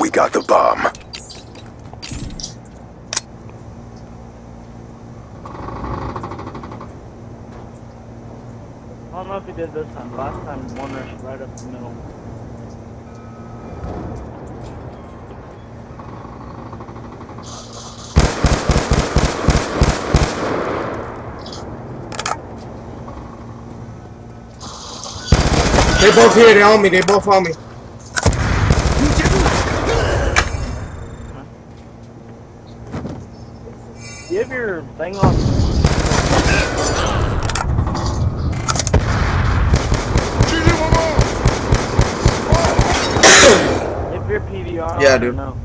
We got the bomb. I don't know if he did this time. Last time, one rush right up the middle. They both here. They on me. They both on me. You have your thing on? If your PVR Yeah, I on do. or No.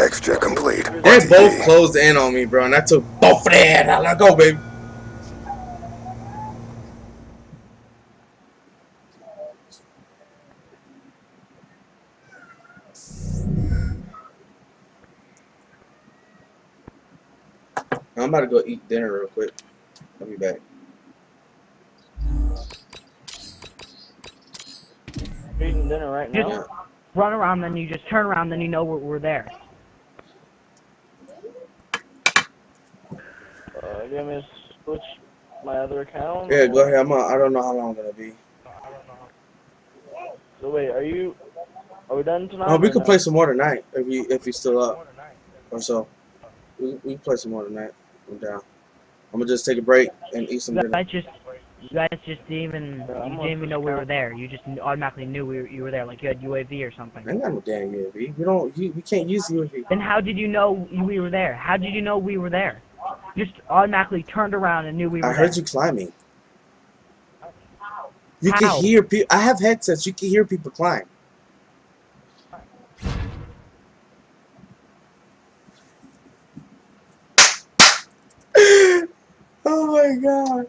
Extra complete. They both closed in on me, bro, and I took both of them. Let's go, baby. I'm about to go eat dinner real quick. I'll be back. You're eating dinner right now. Just run around, then you just turn around, then you know we're, we're there. Uh, give me a switch my other account. Yeah, go ahead. I'm. Uh, I don't know how long I'm gonna be. So wait, are you? Are we done tonight? Oh, we or can no? play some more tonight if you if you still up or so. We we play some more tonight. I'm down. I'm gonna just take a break and eat some You dinner. guys just, you guys just didn't even, Yeah, you didn't even know we were there. You just automatically knew we were, you were there, like you had UAV or something. I ain't got no damn UAV. We don't. You, we can't use UAV. Then how did you know we were there? How did you know we were there? You just automatically turned around and knew we were I heard there. you climbing. You How? can hear people. I have headsets. You can hear people climb. oh my god.